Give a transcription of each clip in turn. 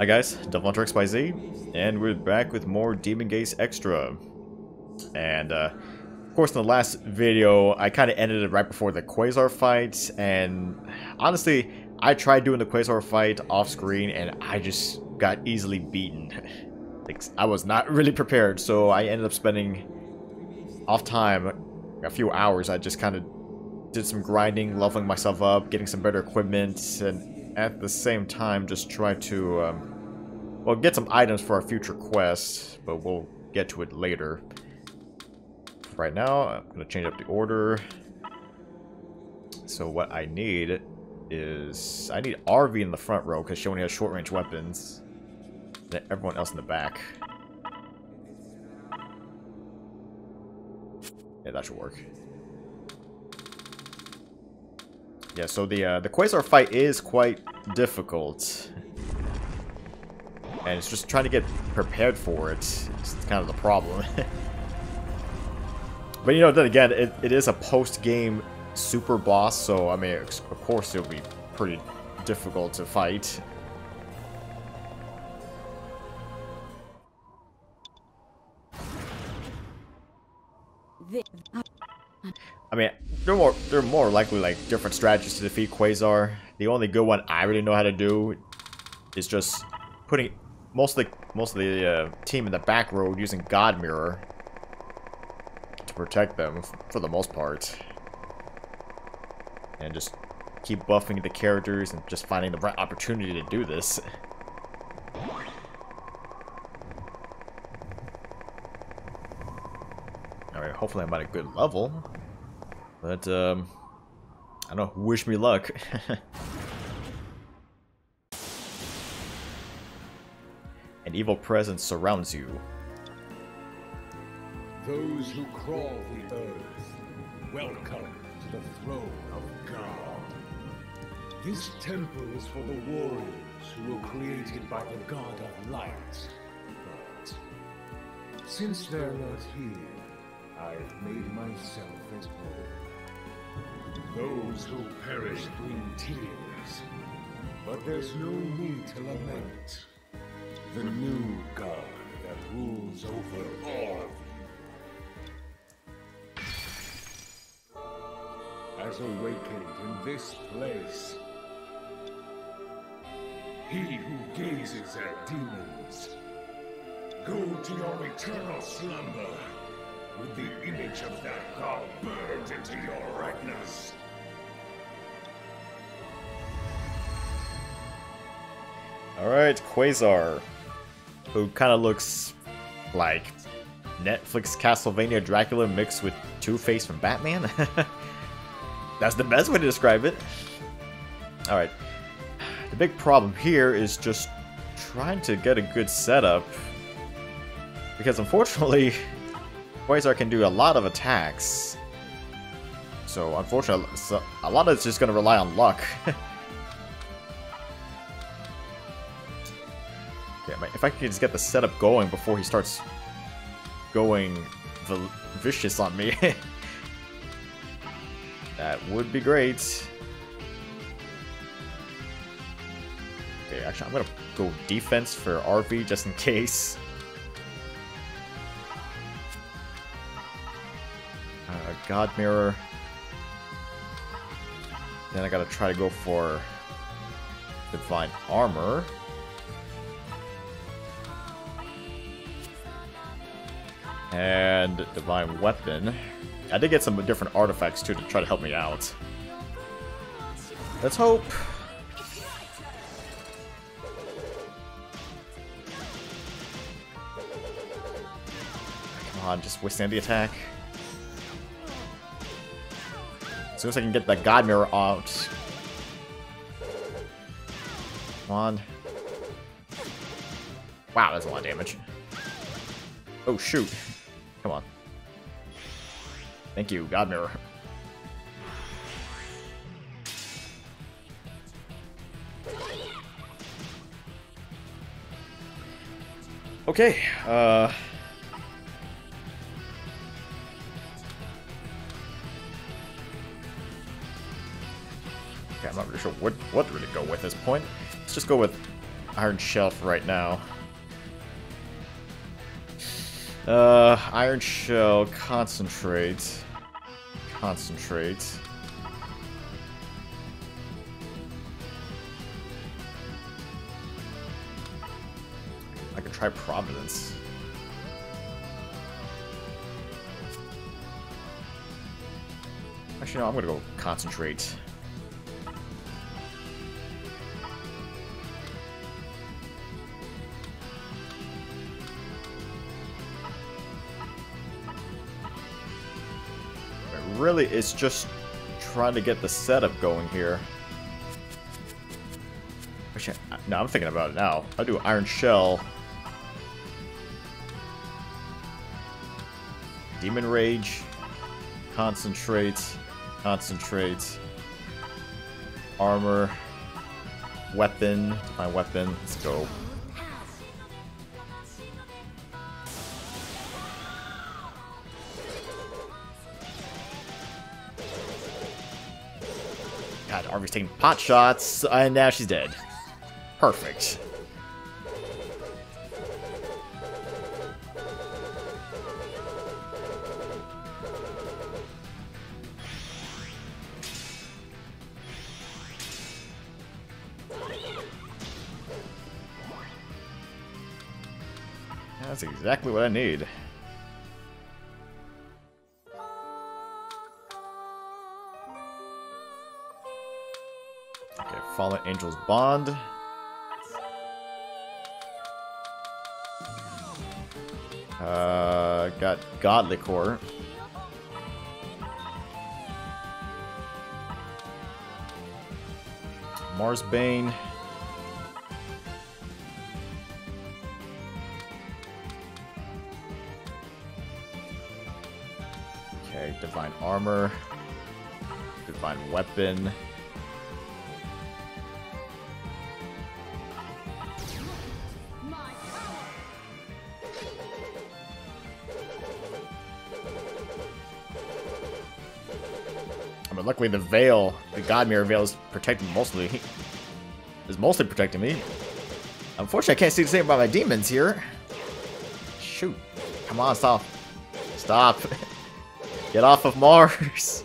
Hi guys, Devil Hunter XYZ, and we're back with more Demon Gaze Extra. And, uh, of course, in the last video, I kind of ended it right before the Quasar fight, and honestly, I tried doing the Quasar fight off-screen, and I just got easily beaten. I was not really prepared, so I ended up spending off time, a few hours, I just kind of did some grinding, leveling myself up, getting some better equipment, and at the same time just try to, um, well, get some items for our future quests, but we'll get to it later. Right now, I'm going to change up the order. So what I need is... I need RV in the front row, because she only has short-range weapons. Then everyone else in the back. Yeah, that should work. Yeah, so the uh, the Quasar fight is quite difficult. And it's just trying to get prepared for it. It's kind of the problem. but you know, then again, it, it is a post-game super boss, so I mean, of course it'll be pretty difficult to fight. Uh, uh. I mean, they're more they're more likely like different strategies to defeat Quasar. The only good one I really know how to do is just putting most of the most of the uh, team in the back row using God Mirror to protect them for the most part, and just keep buffing the characters and just finding the right opportunity to do this. Alright, hopefully I'm at a good level. But, um, I don't know, wish me luck. evil presence surrounds you. Those who crawl the earth, welcome to the throne of God. This temple is for the warriors who were created by the God of Light. But since they're not here, I've made myself at home. Those who perish bring tears, but there's no need to lament. The new God that rules over all of you has awakened in this place. He who gazes at demons, go to your eternal slumber with the image of that god burned into your retinas. Alright, Quasar. Who kind of looks like Netflix Castlevania Dracula mixed with Two-Face from Batman? That's the best way to describe it. Alright. The big problem here is just trying to get a good setup. Because unfortunately, Quasar can do a lot of attacks. So unfortunately, a lot of it's just going to rely on luck. okay, if I could just get the setup going before he starts going vicious on me, that would be great. Okay, actually, I'm to go defense for RV just in case. Uh, God Mirror. Then I gotta try to go for Divine Armor. And Divine Weapon. I did get some different artifacts too to try to help me out. Let's hope. Come on, just withstand the attack. As soon as I can get that God Mirror out. Come on. Wow, that's a lot of damage. Oh, shoot. Thank you, God Mirror. Okay, uh... Okay, I'm not really sure what, what to really go with at this point. Let's just go with Iron Shell for right now. Uh, Iron Shell, Concentrate. Concentrate. I could try Providence. Actually, no, I'm gonna go Concentrate. Really it's just trying to get the setup going here. No, I'm thinking about it now. I'll do Iron Shell. Demon Rage. Concentrate. Concentrate. Armor. Weapon. My weapon. Let's go. RV's taking pot shots, and now she's dead. Perfect. That's exactly what I need. Fallen Angels Bond. Uh, got Godly Core. Mars Bane. Okay, Divine Armor. Divine Weapon. Mean, luckily the veil, the God Mirror veil is protecting mostly, is mostly protecting me. Unfortunately, I can't see the same about my demons here. Shoot. Come on, stop. Stop. Get off of Mars.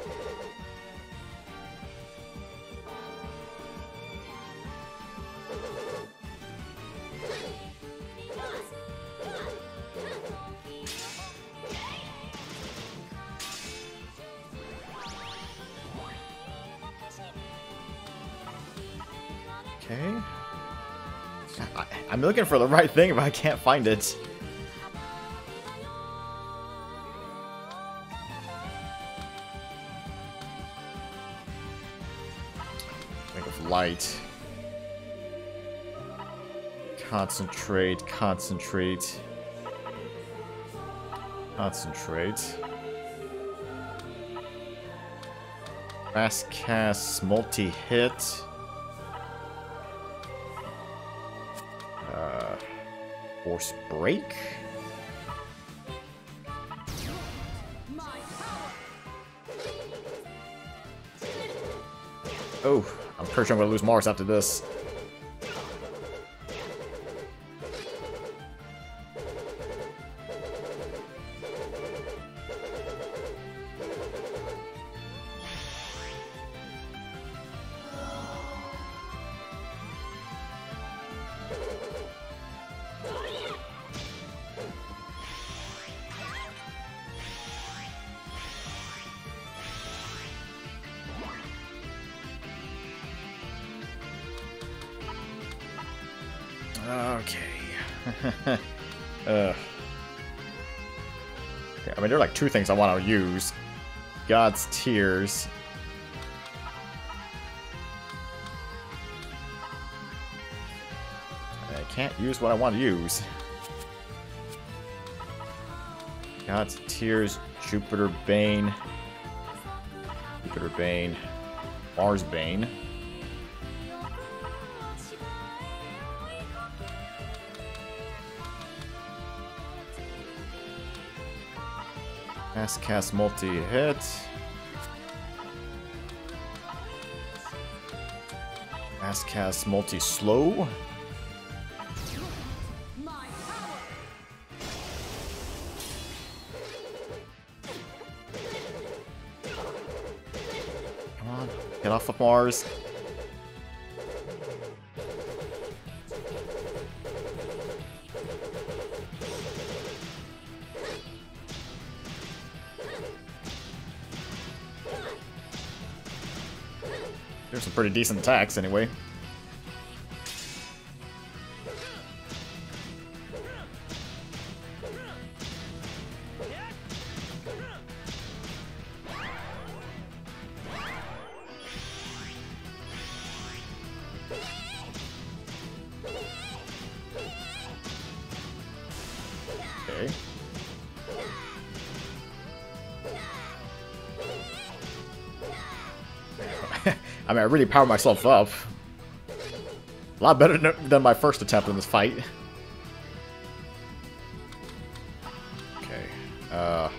Looking for the right thing, but I can't find it. Think of light. Concentrate, concentrate. Concentrate. Fast cast, multi-hit. Force break? Oh, I'm pretty sure I'm gonna lose Mars after this. Okay. uh. I mean, there are like two things I want to use. God's Tears. I can't use what I want to use. God's Tears, Jupiter Bane. Jupiter Bane. Mars Bane. Nice cast multi-hit. Nice cast multi-slow. Come on, get off of Mars. Pretty decent attacks anyway. Really powered myself up. A lot better than- than my first attempt in this fight. Okay. Uh.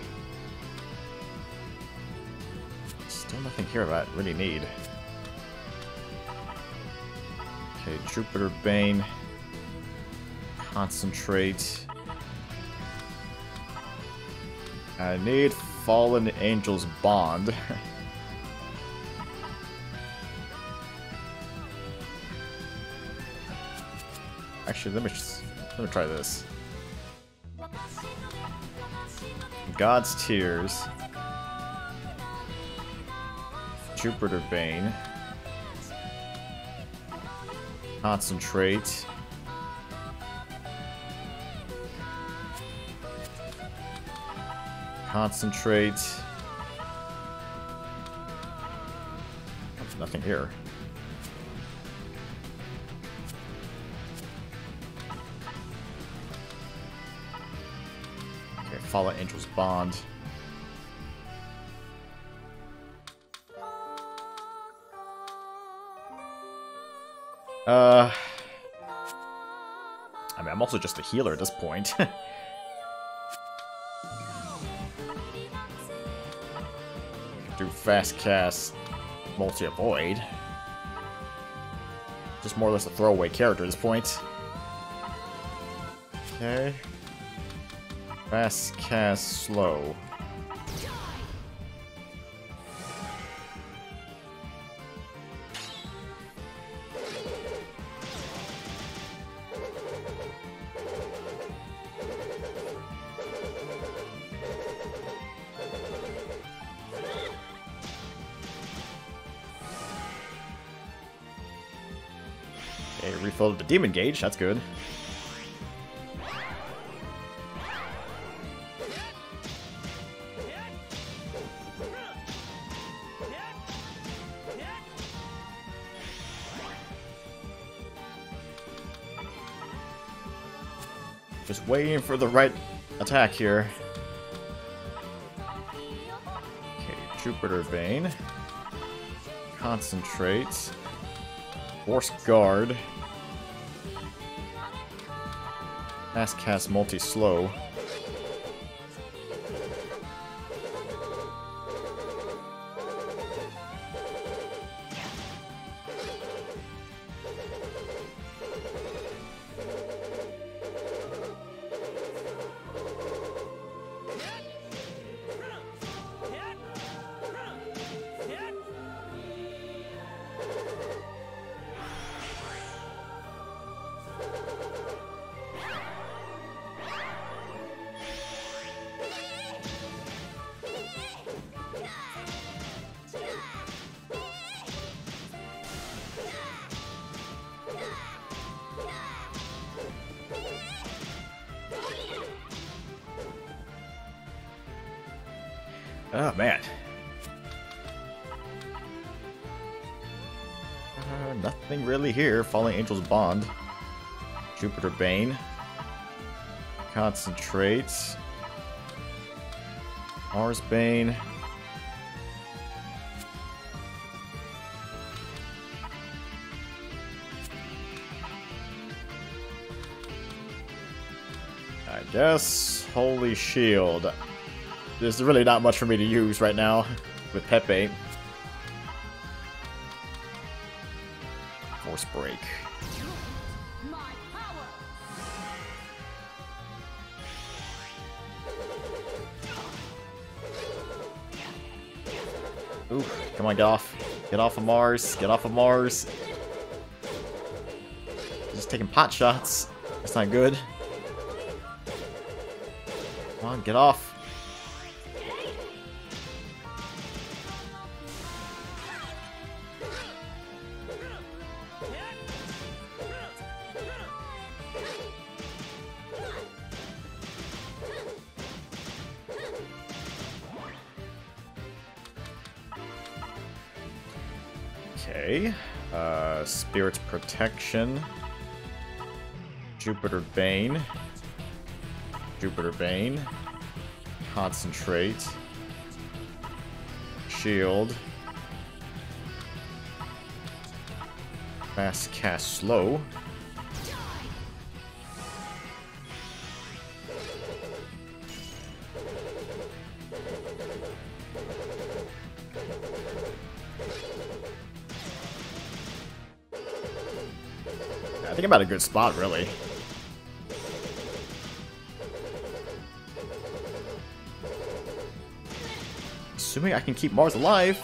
Still nothing here that I really need. Okay, Jupiter Bane. Concentrate. I need Fallen Angel's Bond. Actually, let me just, let me try this. God's Tears. Jupiter Bane. Concentrate. Concentrate. There's nothing here. Fallen Angel's Bond. Uh, I mean, I'm also just a healer at this point. Do fast cast, multi avoid. Just more or less a throwaway character at this point. Okay. Fast cast slow. Okay, refilled the demon gauge, that's good. Waiting for the right attack here. Okay, Jupiter Bane. Concentrate. Force Guard. Fast cast multi Fallen Angel's Bond. Jupiter Bane. Concentrate. Mars Bane. I guess Holy Shield. There's really not much for me to use right now with Pepe. Force Break. Ooh, come on, get off. Get off of Mars. Get off of Mars. Just taking pot shots. That's not good. Come on, get off. Protection. Jupiter Bane. Jupiter Bane. Concentrate. Shield. Fast cast slow. Think a good spot, really. Assuming I can keep Mars alive.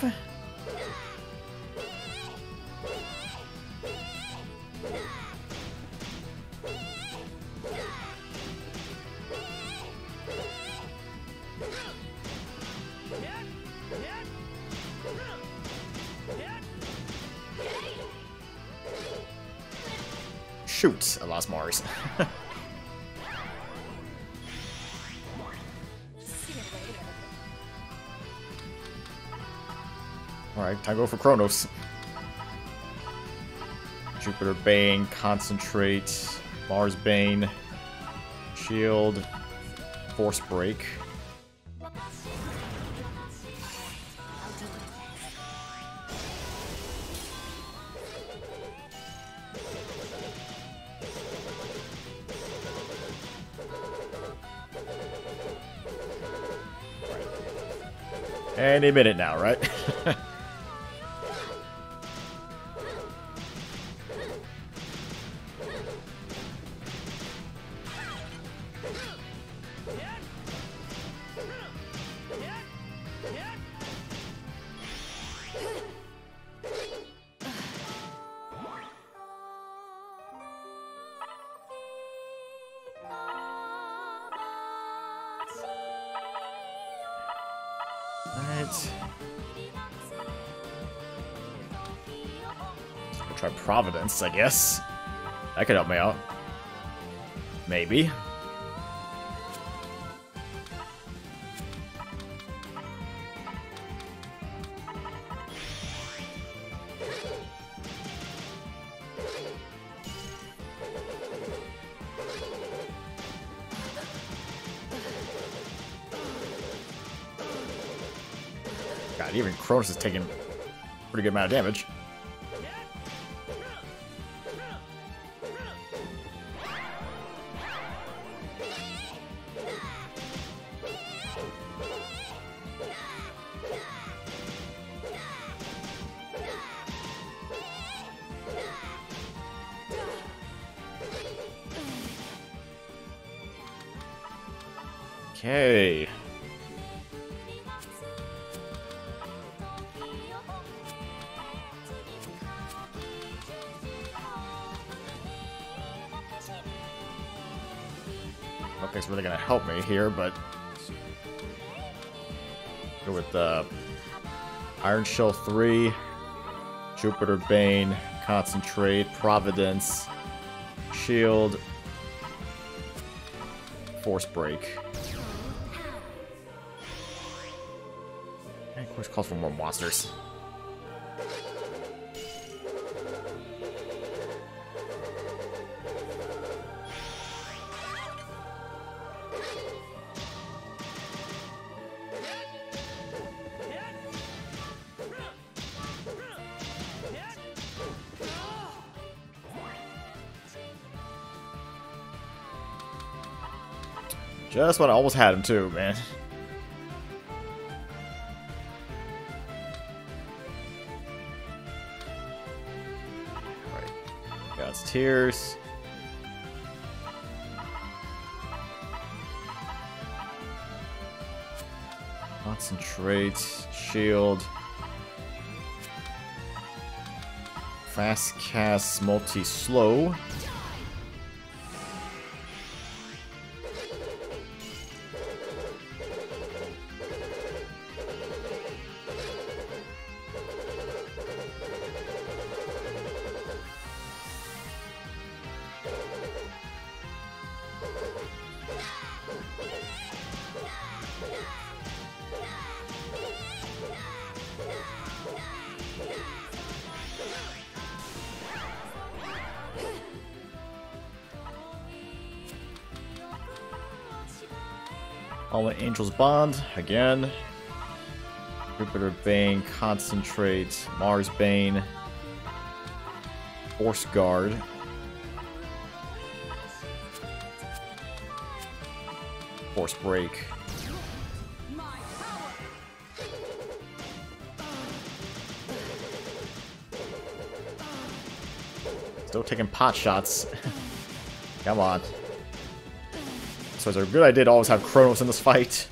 Shoot, I lost Mars. Alright, time to go for Kronos. Jupiter Bane, Concentrate, Mars Bane, Shield, Force Break. Any minute now, right? try I guess. That could help me out. Maybe. God, even Kronos is taking pretty good amount of damage. Okay. Nothing's really gonna help me here, but go with uh, Iron Shell 3, Jupiter Bane, Concentrate, Providence, Shield, Force Break. Calls for more monsters. Just when I almost had him too, man. Tears. Concentrate, shield. Fast cast multi-slow. Fallen Angel's Bond, again. Jupiter Bane, Concentrate, Mars Bane, Force Guard. Force Break. Still taking pot shots. Come on. So it's a good idea to always have Kronos in this fight.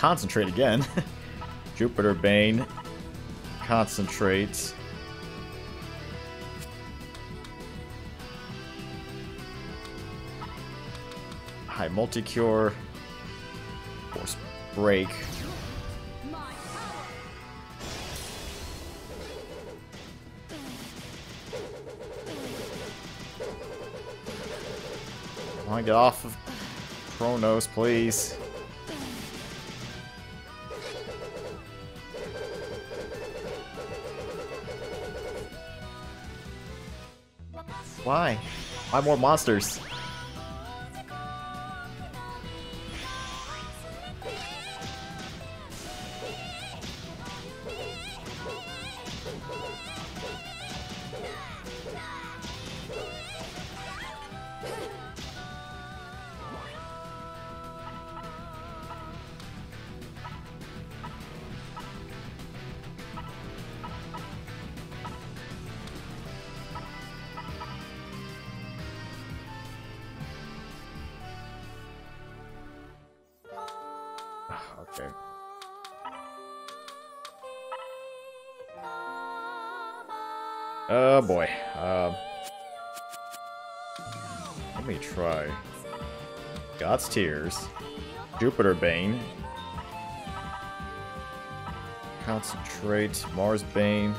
Concentrate again. Jupiter Bane. Concentrate. High Multi-Cure. Force Break. Want to get off of Kronos, please. Why? Why more monsters? Tears. Jupiter Bane. Concentrate. Mars Bane.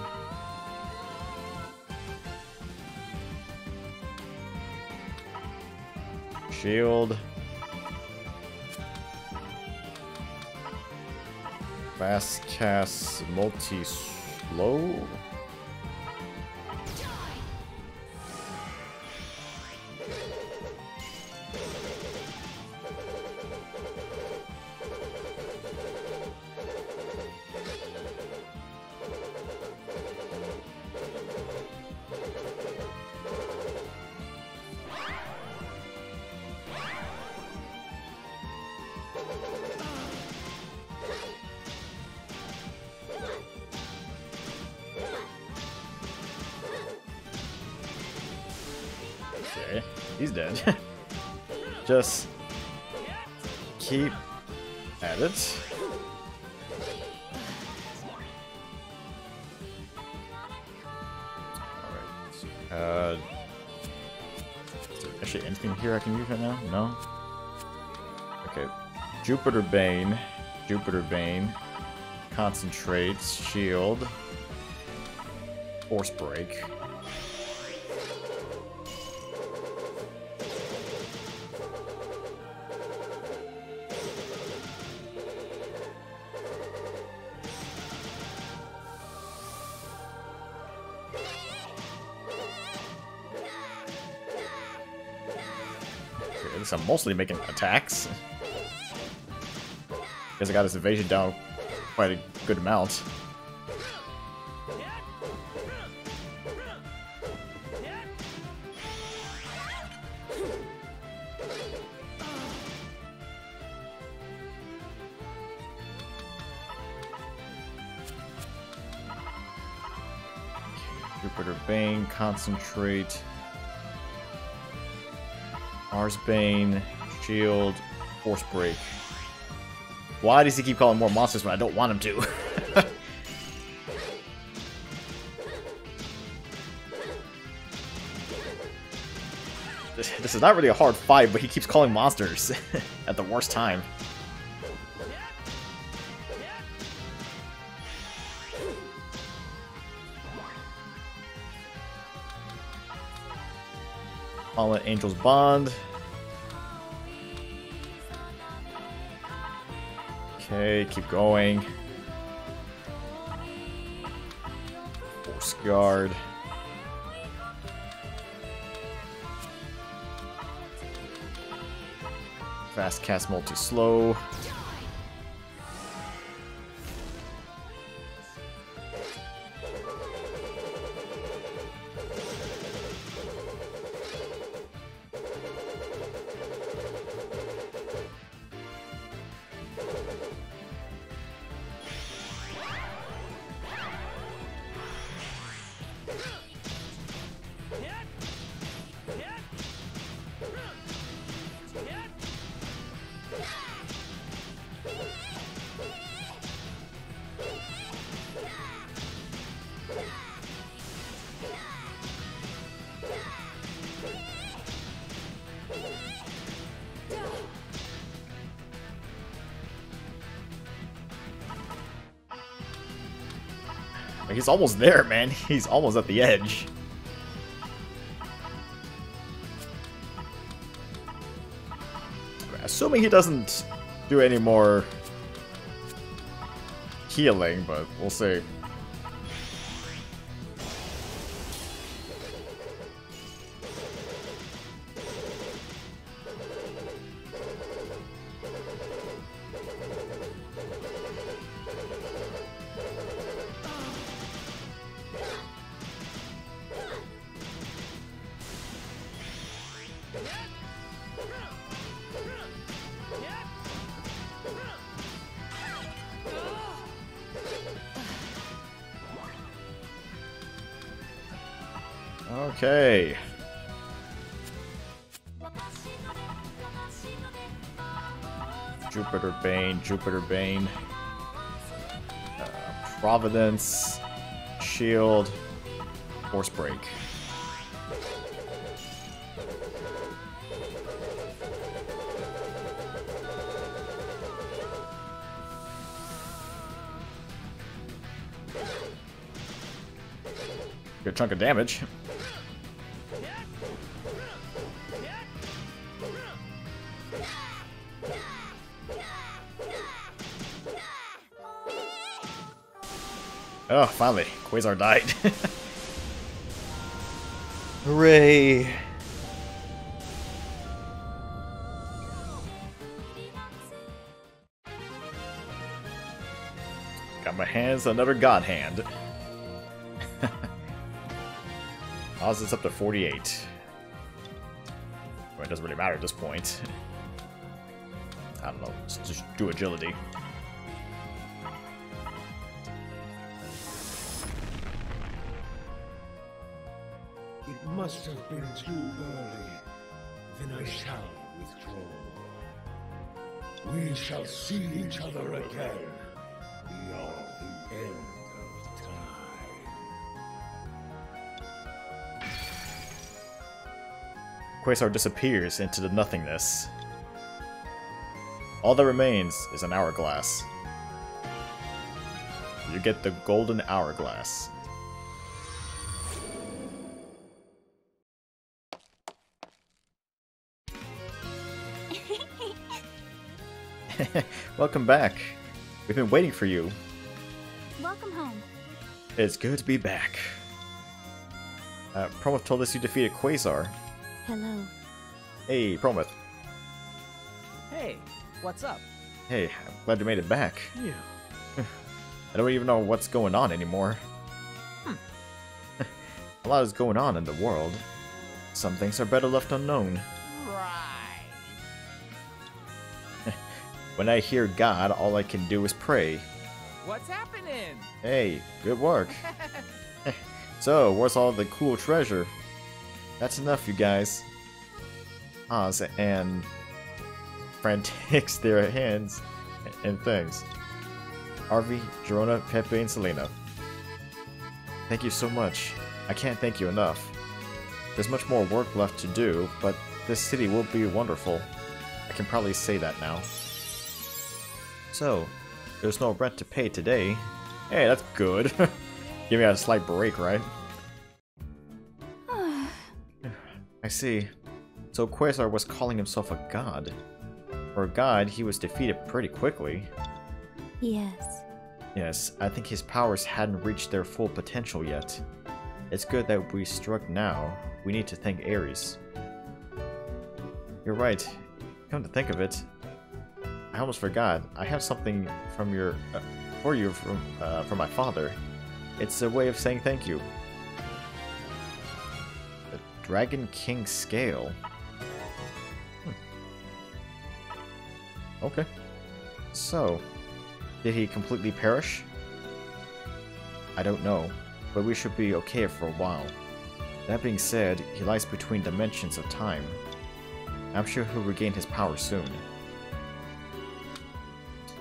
Shield. Fast cast multi slow. Okay, he's dead. Just keep at it. Alright. Uh, is there actually anything here I can use right now? No? Okay. Jupiter Bane. Jupiter Bane. Concentrates. Shield. Force Break. I'm mostly making attacks. Guess I got his evasion down quite a good amount. Jupiter Bane, concentrate. Mars Bane, shield, force break. Why does he keep calling more monsters when I don't want him to? this, this is not really a hard fight, but he keeps calling monsters at the worst time. Fallen Angels Bond. Okay, keep going. Force Guard. Fast cast multi slow. He's almost there, man. He's almost at the edge. Assuming he doesn't do any more healing, but we'll see. Okay. Jupiter Bane, Jupiter Bane. Uh, Providence, Shield, Force Break. Good chunk of damage. Oh, finally. Quasar died. Hooray! Got my hands another god hand. Oz is up to 48. Well, it doesn't really matter at this point. I don't know, let's just do agility. Must have been too early. Then I shall withdraw. We shall see each other again beyond the end of time. Quasar disappears into the nothingness. All that remains is an hourglass. You get the golden hourglass. Welcome back. We've been waiting for you. Welcome home. It's good to be back. Uh, Prometh told us you defeated Quasar. Hello. Hey, Prometh. Hey, what's up? Hey, I'm glad you made it back. You. I don't even know what's going on anymore. Hmm. A lot is going on in the world. Some things are better left unknown. When I hear God, all I can do is pray. What's happening? Hey, good work. so, where's all the cool treasure? That's enough, you guys. Oz and Fran takes their hands and things. Harvey, Jerona, Pepe, and Selena. Thank you so much. I can't thank you enough. There's much more work left to do, but this city will be wonderful. I can probably say that now. So, there's no rent to pay today. Hey, that's good. Give me a slight break, right? I see. So Quasar was calling himself a god. For a god, he was defeated pretty quickly. yes. Yes, I think his powers hadn't reached their full potential yet. It's good that we struck now. We need to thank Ares. You're right. Come to think of it, I almost forgot. I have something from your uh, for you from uh, from my father. It's a way of saying thank you. The Dragon King scale. Hmm. Okay. So, did he completely perish? I don't know, but we should be okay for a while. That being said, he lies between dimensions of time. I'm sure he'll regain his power soon.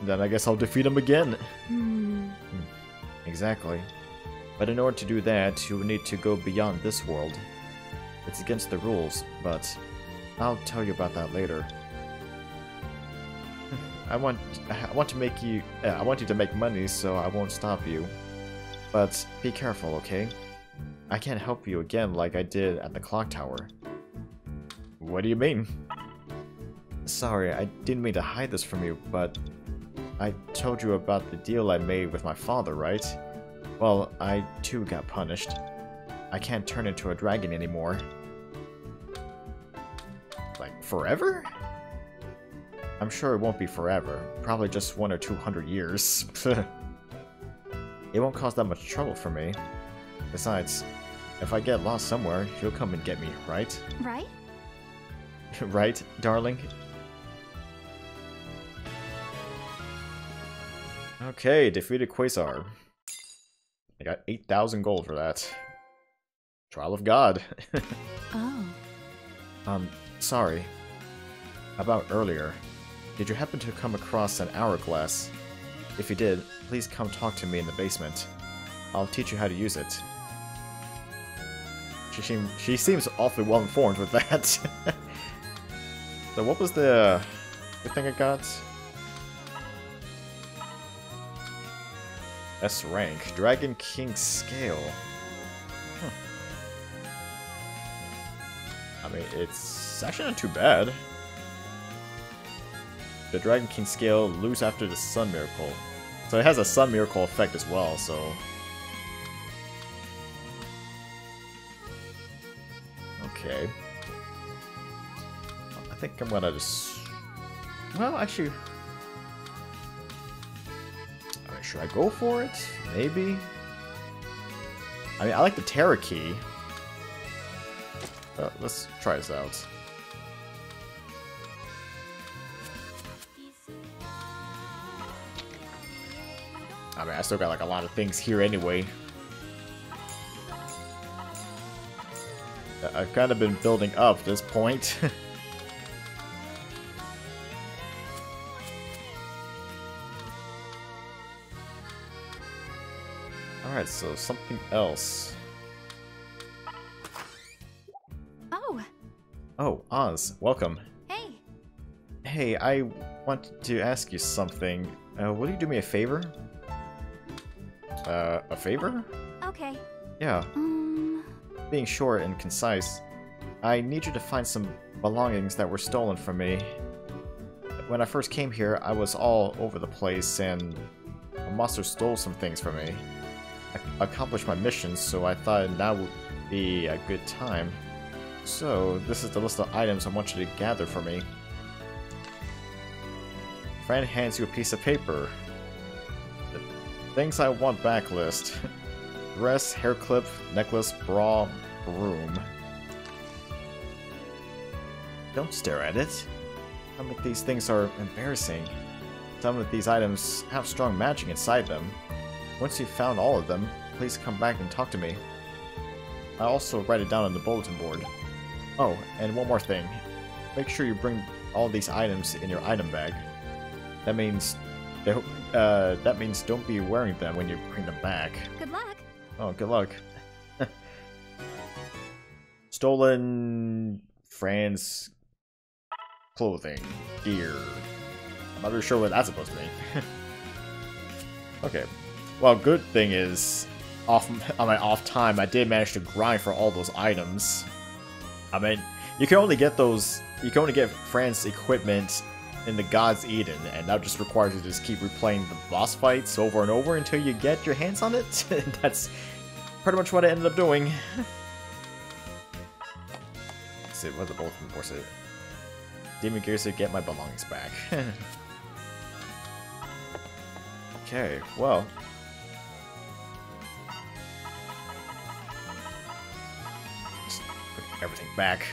Then I guess I'll defeat him again. Hmm. Exactly. But in order to do that, you need to go beyond this world. It's against the rules, but I'll tell you about that later. I want I want to make you uh, I want you to make money, so I won't stop you. But be careful, okay? I can't help you again like I did at the clock tower. What do you mean? Sorry, I didn't mean to hide this from you, but I told you about the deal I made with my father, right? Well, I too got punished. I can't turn into a dragon anymore. Like, forever? I'm sure it won't be forever. Probably just one or two hundred years. it won't cause that much trouble for me. Besides, if I get lost somewhere, you'll come and get me, right? Right? right, darling? Okay, defeated Quasar. I got 8,000 gold for that. Trial of God. Oh. um, sorry. About earlier. Did you happen to come across an hourglass? If you did, please come talk to me in the basement. I'll teach you how to use it. She, seem, she seems awfully well informed with that. so what was the, the thing I got? S rank. Dragon King scale. Huh. I mean, it's actually not too bad. The Dragon King scale lose after the Sun Miracle. So it has a Sun Miracle effect as well, so... Okay. I think I'm gonna just... Well, actually... should I go for it? Maybe? I mean, I like the Terra Key. Uh, let's try this out. I mean, I still got like a lot of things here anyway. I- I've kind of been building up this point. so something else. Oh. Oh, Oz, welcome. Hey. Hey, I wanted to ask you something. Uh, will you do me a favor? Uh, a favor? Okay. Yeah, Um. being short and concise. I need you to find some belongings that were stolen from me. When I first came here, I was all over the place and a monster stole some things from me. I accomplished my mission, so I thought now would be a good time. So, this is the list of items I want you to gather for me. Fran hands you a piece of paper. The things I want back list. Dress, hair clip, necklace, bra, broom. Don't stare at it. Some of these things are embarrassing. Some of these items have strong magic inside them. Once you've found all of them, please come back and talk to me. I also write it down on the bulletin board. Oh, and one more thing. Make sure you bring all these items in your item bag. That means, they, uh, that means don't be wearing them when you bring them back. Good luck. Oh, good luck. Stolen Fran's clothing, gear. I'm not really sure what that's supposed to mean. okay. Well, good thing is, off on my off time, I did manage to grind for all those items. I mean, you can only get those, you can only get Fran's equipment in the God's Eden, and that just requires you to just keep replaying the boss fights over and over until you get your hands on it. That's pretty much what I ended up doing. Let's see, what the both of them Demon Gears to get my belongings back. okay, well. Everything back.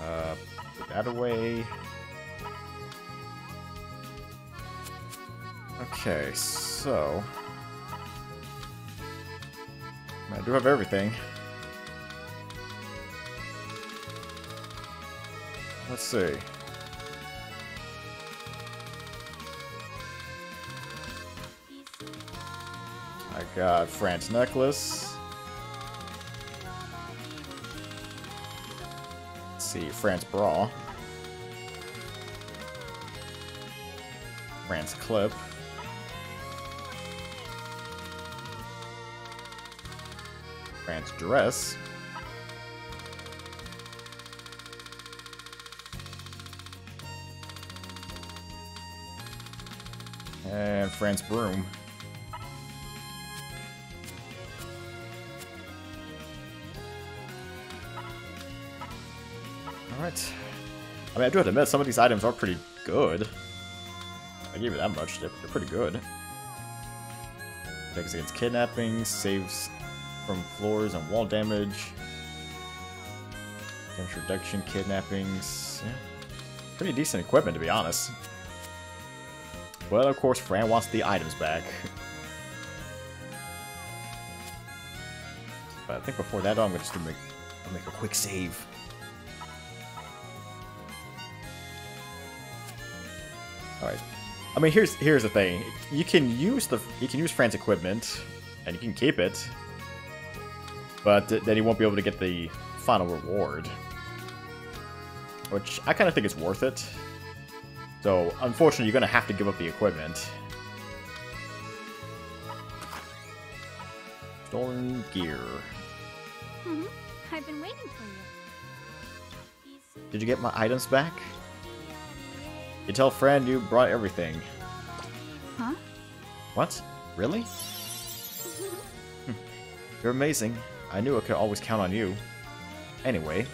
Uh, put that away. Okay, so... I do have everything. Let's see. I got Fran's necklace. See, Fran's bra. Fran's clip. Fran's dress. And Fran's broom. Alright. I mean, I do have to admit, some of these items are pretty good. I give you that much. They're, they're pretty good. Protects against kidnapping, saves from floors and wall damage. Damage reduction, kidnappings. Yeah. Pretty decent equipment, to be honest. Well, of course, Fran wants the items back. but I think before that, I'm just gonna make, I'll make a quick save. Alright. I mean, here's here's the thing. You can use the you can use Fran's equipment, and you can keep it, but then you won't be able to get the final reward, which I kind of think is worth it. So, unfortunately, you're going to have to give up the equipment. Stolen gear. Mm hmm I've been waiting for you. Did you get my items back? You tell Fran you brought everything. Huh? What? Really? You're amazing. I knew I could always count on you. Anyway,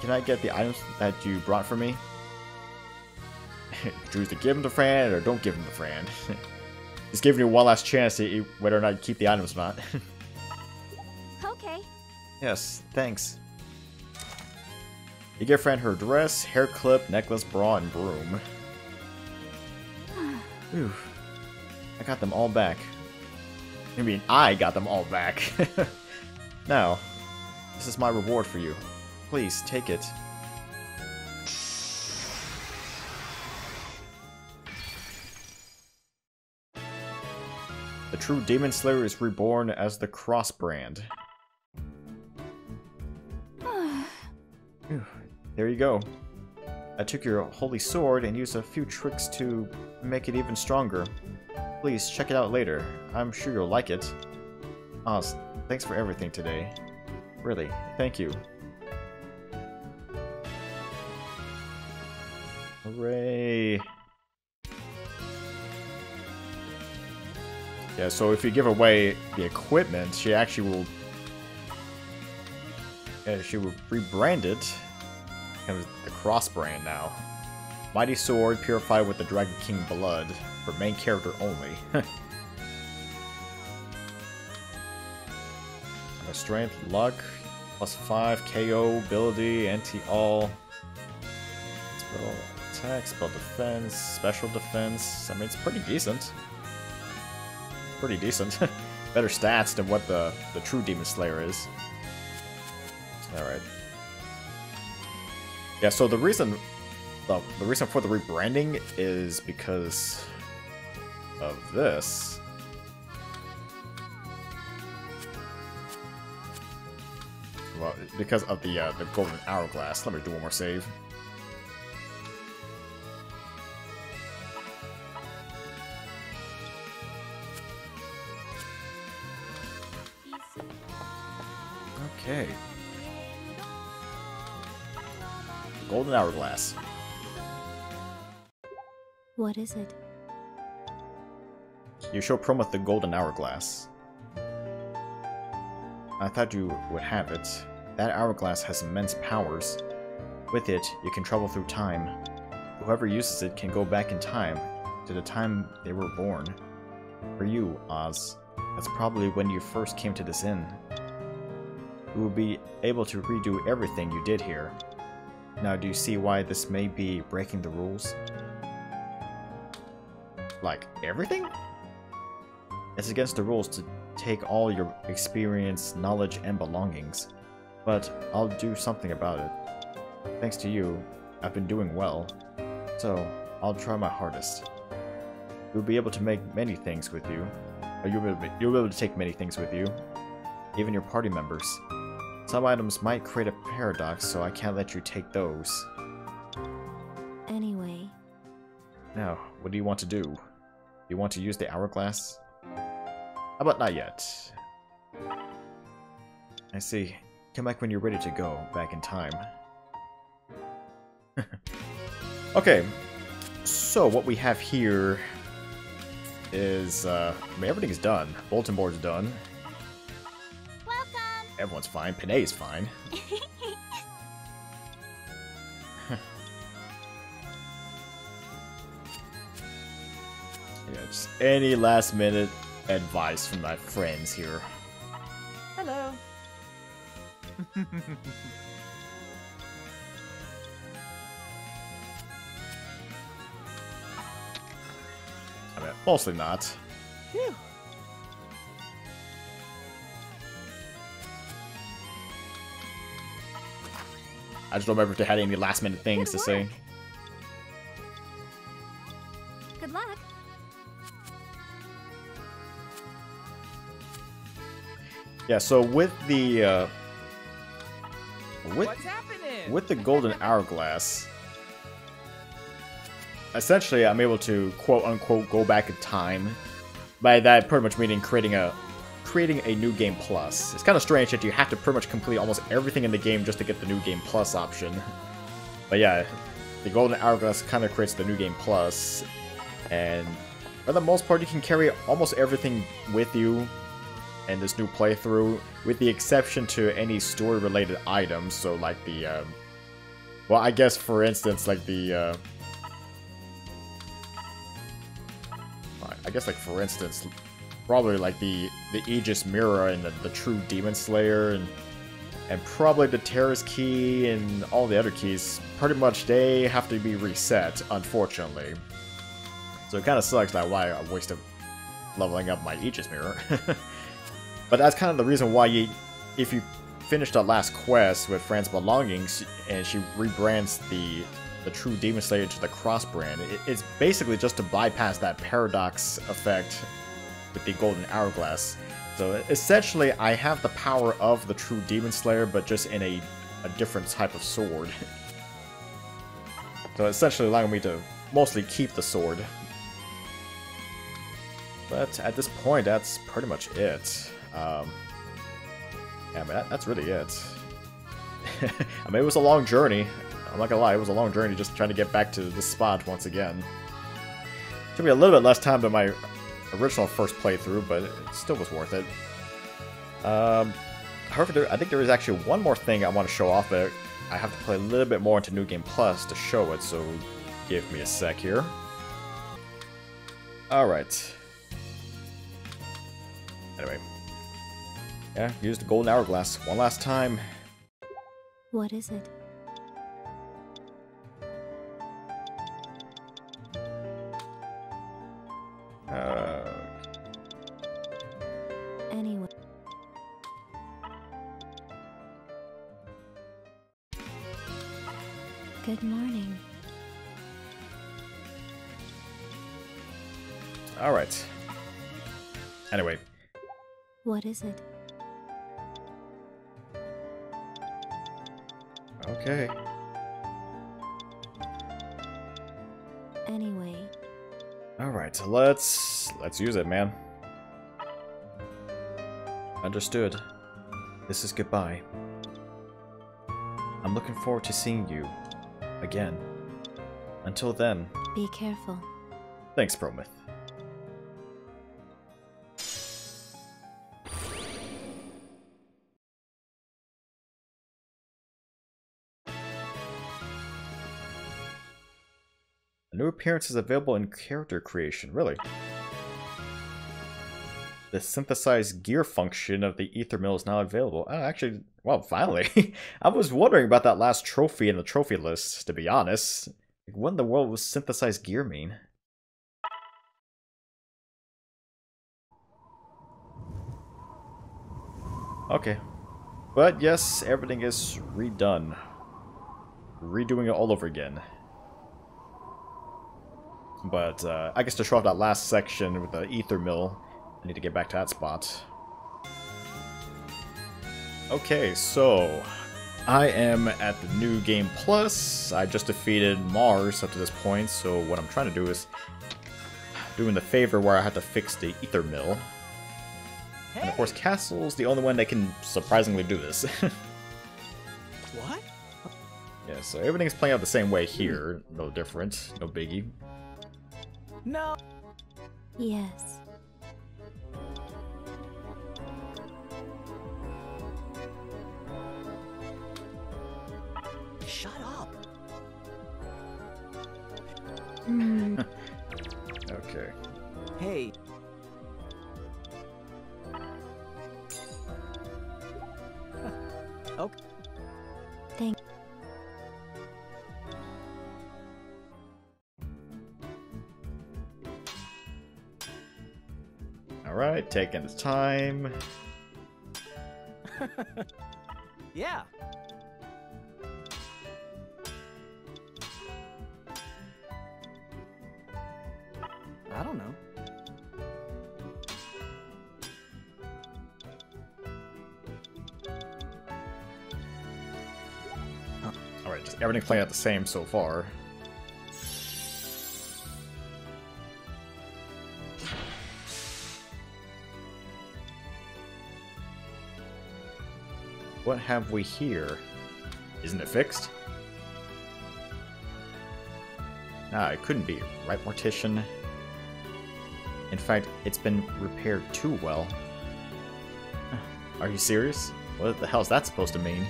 can I get the items that you brought for me? Choose to give them to Fran or don't give them to Fran. Just giving you one last chance to eat whether or not you keep the items or not. Okay. yes, thanks. You give Fran her dress, hair clip, necklace, bra, and broom. Whew. I got them all back. I mean, I got them all back. now, this is my reward for you. Please, take it. The true Demon Slayer is reborn as the Cross Brand. There you go. I took your holy sword and used a few tricks to make it even stronger. Please check it out later. I'm sure you'll like it. Oz, thanks for everything today. Really, thank you. Hooray! Yeah, so if you give away the equipment, she actually will... Yeah, she will rebrand it. Becomes the cross brand now. Mighty Sword, purified with the Dragon King blood, for main character only. Strength, luck, plus 5, KO, ability, anti-all. Spell attack, spell defense, special defense. I mean, it's pretty decent. Pretty decent. Better stats than what the, the true Demon Slayer is. Alright. Yeah, so the reason the, the reason for the rebranding is because of this. Well, because of the uh, the golden hourglass. Let me do one more save. Okay. Golden hourglass. What is it? You show Prometh the golden hourglass. I thought you would have it. That hourglass has immense powers. With it, you can travel through time. Whoever uses it can go back in time, to the time they were born. For you, Oz, that's probably when you first came to this inn. You will be able to redo everything you did here. Now, do you see why this may be breaking the rules? Like, everything? It's against the rules to take all your experience, knowledge, and belongings. But I'll do something about it. Thanks to you, I've been doing well. So, I'll try my hardest. You'll be able to make many things with you. You'll be able to take many things with you. Even your party members. Some items might create a paradox, so I can't let you take those. Anyway, Now, what do you want to do? You want to use the hourglass? How about not yet? I see. Come back when you're ready to go, back in time. okay, so what we have here is, uh, I mean, everything's done. Bulletin board's done. Everyone's fine. Pinay's fine. yeah, just any last minute advice from my friends here. Hello. I mean, mostly not. Phew. I just don't remember if they had any last minute things Good to say. Good luck. Yeah, so with the uh, with What's happening? with the golden hourglass, essentially I'm able to quote unquote go back in time. By that pretty much meaning creating a creating a new game plus. It's kind of strange that you have to pretty much complete almost everything in the game just to get the new game plus option. But yeah, the golden hourglass kind of creates the new game plus, and for the most part you can carry almost everything with you in this new playthrough, with the exception to any story-related items. So like the, um, well, I guess for instance, like the, uh, I guess like for instance, probably like the the Aegis Mirror and the, the True Demon Slayer and and probably the Terrace Key and all the other keys. Pretty much they have to be reset, unfortunately. So it kind of sucks that why I wasted leveling up my Aegis Mirror. but that's kind of the reason why you, if you finish that last quest with Fran's belongings and she rebrands the the true Demon Slayer to the cross brand, it, it's basically just to bypass that paradox effect with the golden hourglass. So essentially, I have the power of the true Demon Slayer, but just in a, a different type of sword. so essentially allowing me to mostly keep the sword. But at this point, that's pretty much it. Um, yeah, but that, that's really it. I mean, it was a long journey. I'm not gonna lie, it was a long journey just trying to get back to this spot once again. Took me a little bit less time than my original first playthrough, but it still was worth it. Um, however, there, I think there is actually one more thing I want to show off, but I have to play a little bit more into New Game Plus to show it, so Give me a sec here. Alright. Anyway. Yeah, use the golden hourglass one last time. What is it? What is it? okay. Anyway. Alright, let's let's use it, man. Understood. This is goodbye. I'm looking forward to seeing you again. Until then, Be careful. thanks, Prometh. A new appearance is available in character creation, really. The synthesized gear function of the ether mill is now available. Oh, actually, well, finally. I was wondering about that last trophy in the trophy list, to be honest. Like, what in the world was synthesized gear mean? Okay. But yes, everything is redone. Redoing it all over again. But uh, I guess to show off that last section with the ether mill, I need to get back to that spot. Okay, so I am at the new game plus. I just defeated Mars up to this point, so what I'm trying to do is doing the favor where I have to fix the ether mill. And of course, Cassel's the only one that can surprisingly do this. What? yeah, so everything's playing out the same way here. No different, no biggie. No. Yes. Shut up. Hmm. Okay. Hey. Taking his time. Yeah. I don't know. Alright, just everything playing out the same so far. What have we here? Isn't it fixed? Ah, it couldn't be, right, Mortician? In fact, it's been repaired too well. Are you serious? What the hell's that supposed to mean?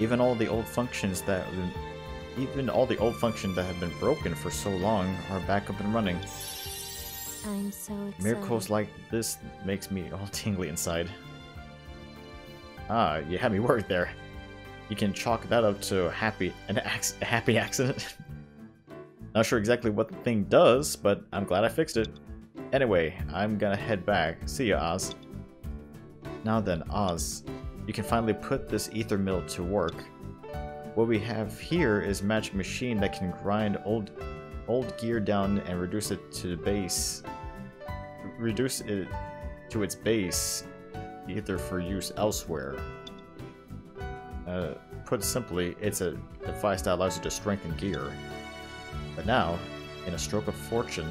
Even all the old functions that even all the old functions that have been broken for so long are back up and running. I'm so excited. Miracles like this makes me all tingly inside. Ah, you had me worried there. You can chalk that up to happy an happy accident. Not sure exactly what the thing does, but I'm glad I fixed it. Anyway, I'm gonna head back. See ya, Oz. Now then, Oz, you can finally put this ether mill to work. What we have here is magic machine that can grind old old gear down and reduce it to the base. Reduce it to its base, either for use elsewhere. Uh, put simply, it's a device that allows you to strengthen gear. But now, in a stroke of fortune,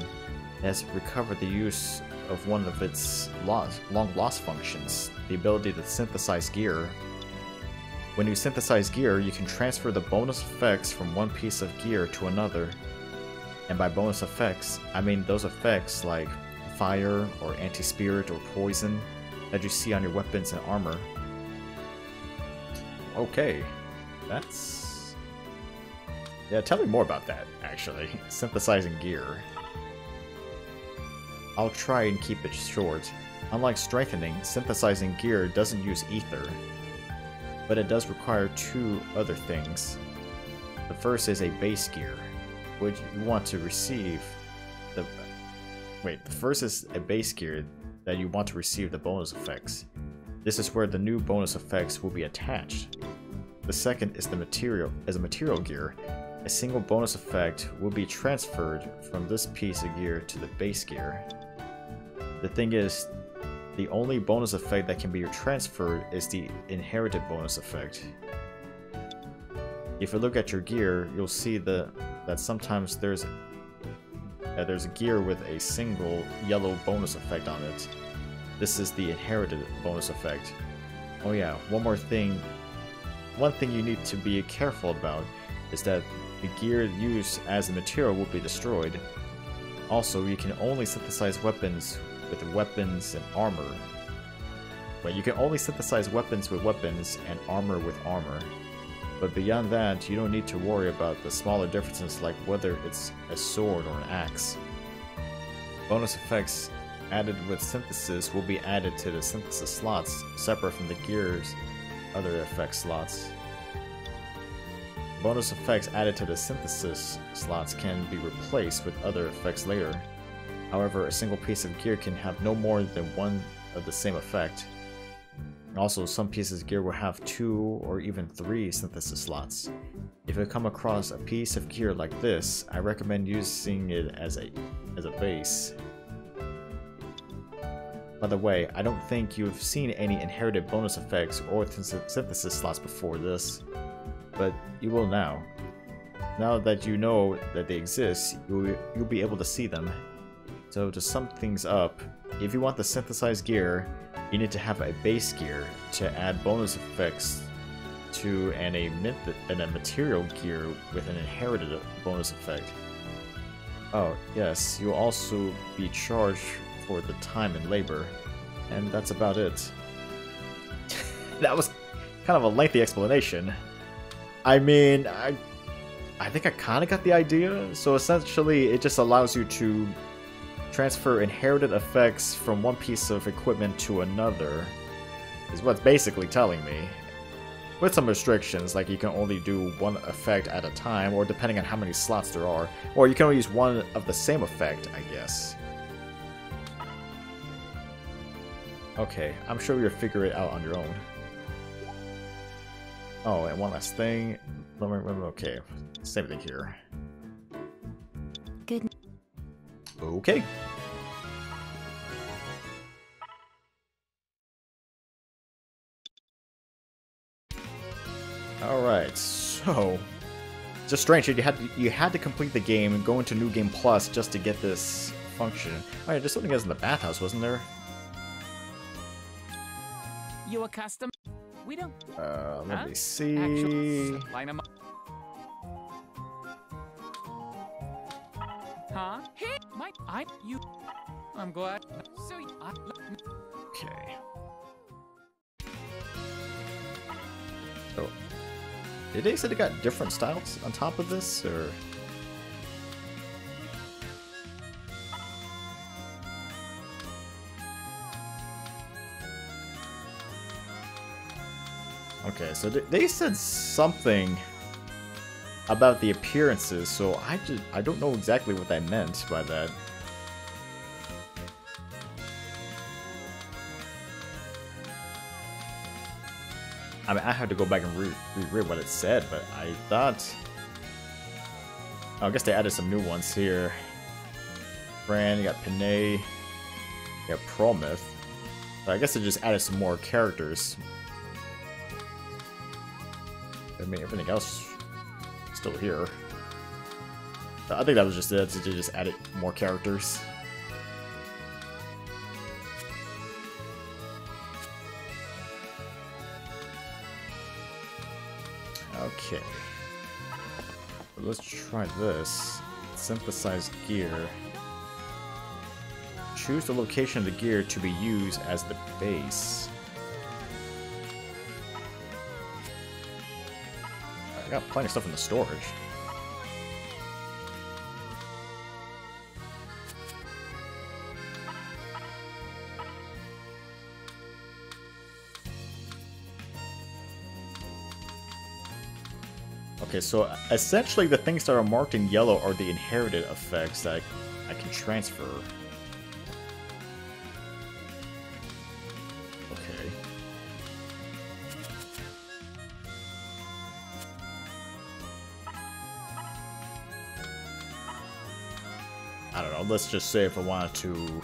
it has recovered the use of one of its lost, long lost functions, the ability to synthesize gear. When you synthesize gear, you can transfer the bonus effects from one piece of gear to another. And by bonus effects, I mean those effects like fire or anti-spirit or poison that you see on your weapons and armor. Okay, that's Yeah, tell me more about that, actually. Synthesizing gear. I'll try and keep it short. Unlike strengthening, synthesizing gear doesn't use ether, but it does require two other things. The first is a base gear, which you want to receive the... Wait, the first is a base gear that you want to receive the bonus effects. This is where the new bonus effects will be attached. The second is the material as a material gear. A single bonus effect will be transferred from this piece of gear to the base gear. The thing is, the only bonus effect that can be transferred is the inherited bonus effect. If you look at your gear, you'll see the, that sometimes there's uh, there's a gear with a single yellow bonus effect on it. This is the inherited bonus effect. Oh yeah, one more thing. One thing you need to be careful about is that the gear used as a material will be destroyed. Also, you can only synthesize weapons with weapons and armor. But you can only synthesize weapons with weapons and armor with armor. But beyond that, you don't need to worry about the smaller differences like whether it's a sword or an axe. Bonus effects added with synthesis will be added to the synthesis slots, separate from the gear's other effect slots. Bonus effects added to the synthesis slots can be replaced with other effects later. However, a single piece of gear can have no more than one of the same effect. Also, some pieces of gear will have two or even three synthesis slots. If you come across a piece of gear like this, I recommend using it as a, as a base. By the way, I don't think you've seen any inherited bonus effects or synthesis slots before this, but you will now. Now that you know that they exist, you'll, you'll be able to see them. So to sum things up, if you want the synthesized gear, you need to have a base gear to add bonus effects to and a, and a material gear with an inherited bonus effect. Oh, yes, you'll also be charged for the time and labor, and that's about it. that was kind of a lengthy explanation. I mean, I, I think I kind of got the idea. So essentially, it just allows you to transfer inherited effects from one piece of equipment to another, is what's basically telling me. With some restrictions, like you can only do one effect at a time, or depending on how many slots there are, or you can only use one of the same effect, I guess. Okay, I'm sure you'll figure it out on your own. Oh, and one last thing. Okay, same thing here. Good. Okay. Alright, so... Just strange, you had to, you had to complete the game and go into New Game Plus just to get this function. Oh yeah, there's something else in the bathhouse, wasn't there? You a custom? We don't. Uh, let Huh? me see... Line 'em up. Huh? Hey, my, I, you. I'm glad. So, I, Okay. So, did they say they got different styles on top of this, or? Okay, so they said something about the appearances, so I just I don't know exactly what that meant by that. I mean, I had to go back and re reread what it said, but I thought... Oh, I guess they added some new ones here. Fran, you got Pinay, you got Prometh. But I guess they just added some more characters. I mean, everything else still here. I think that was just it, to just added more characters. Okay. Let's try this. Synthesize gear. Choose the location of the gear to be used as the base. I got plenty of stuff in the storage. Okay, so essentially the things that are marked in yellow are the inherited effects that I, I can transfer. Let's just say if I wanted to...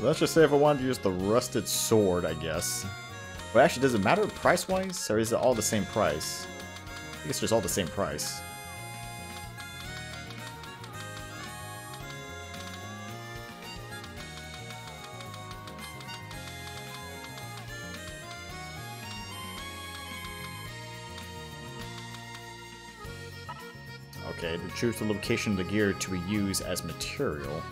Let's just say if I wanted to use the rusted sword, I guess. But actually, does it matter price-wise? Or is it all the same price? I think it's just all the same price. Choose the location of the gear to be used as material.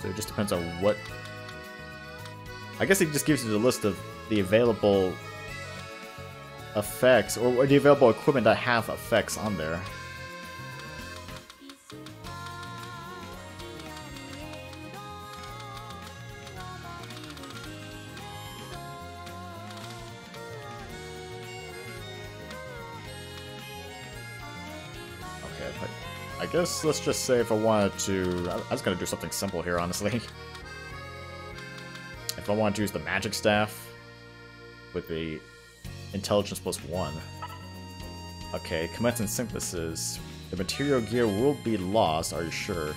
So it just depends on what... I guess it just gives you the list of the available effects, or the available equipment that have effects on there. Guess let's just say if I wanted to... I was gonna do something simple here, honestly. If I wanted to use the magic staff with the intelligence plus one. Okay, commencing synthesis. The material gear will be lost, are you sure?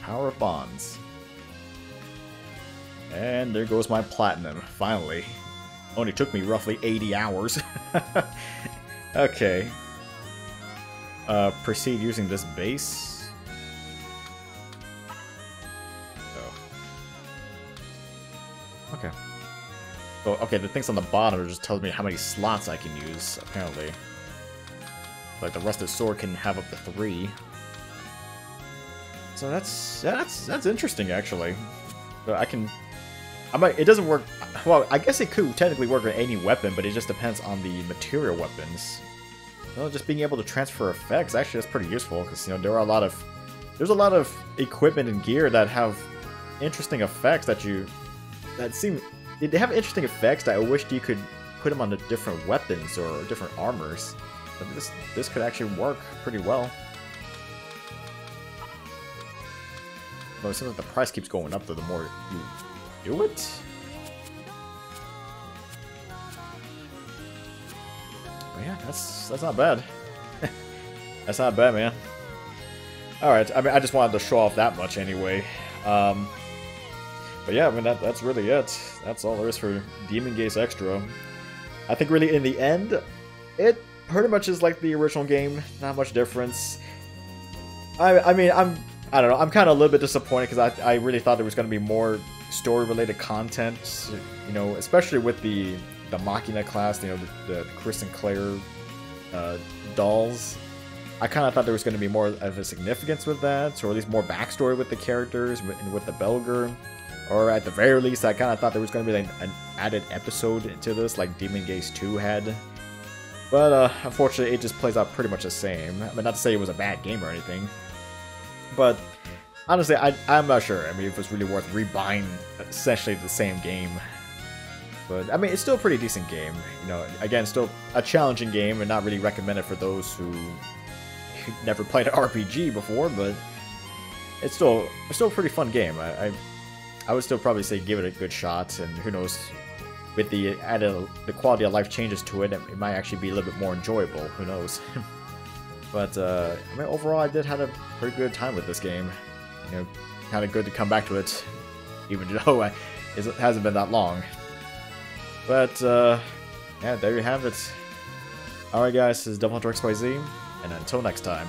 Power of bonds. And there goes my platinum, finally. Only took me roughly 80 hours. okay. Uh, proceed using this base. Oh. Okay. Oh, okay, the things on the bottom just tells me how many slots I can use, apparently. Like the rusted sword can have up to three. So that's that's that's interesting actually. But I can I might it doesn't work well, I guess it could technically work with any weapon, but it just depends on the material weapons. Well, just being able to transfer effects actually that's pretty useful because you know there are a lot of there's a lot of equipment and gear that have interesting effects that you that seem they have interesting effects that I wished you could put them on the different weapons or different armors. But this this could actually work pretty well. But it seems like the price keeps going up though the more you do it. But yeah, that's that's not bad. that's not bad, man. All right, I mean, I just wanted to show off that much anyway. Um, but yeah, I mean, that, that's really it. That's all there is for Demon Gaze Extra. I think really in the end, it pretty much is like the original game. Not much difference. I, I mean, I'm, I don't know, I'm kind of a little bit disappointed because I, I really thought there was going to be more story-related content, you know, especially with the, the Machina class, you know, the, the Chris and Claire uh, dolls. I kind of thought there was going to be more of a significance with that, or at least more backstory with the characters and with the Belger. Or at the very least, I kind of thought there was going to be like an added episode to this, like Demon Gaze 2 had. But uh, unfortunately, it just plays out pretty much the same. I mean, not to say it was a bad game or anything. But honestly, I, I'm not sure. I mean, if it's really worth rebuying essentially the same game. But I mean, it's still a pretty decent game. You know, again, still a challenging game and not really recommended for those who never played an RPG before. But it's still it's still a pretty fun game. I, I I would still probably say give it a good shot, and who knows, with the added the quality of life changes to it, it might actually be a little bit more enjoyable. Who knows? but uh, I mean, overall, I did have a pretty good time with this game. You know, kind of good to come back to it, even though it hasn't been that long. But uh, yeah, there you have it. Alright guys, this is DevilHunterXYZ, and until next time.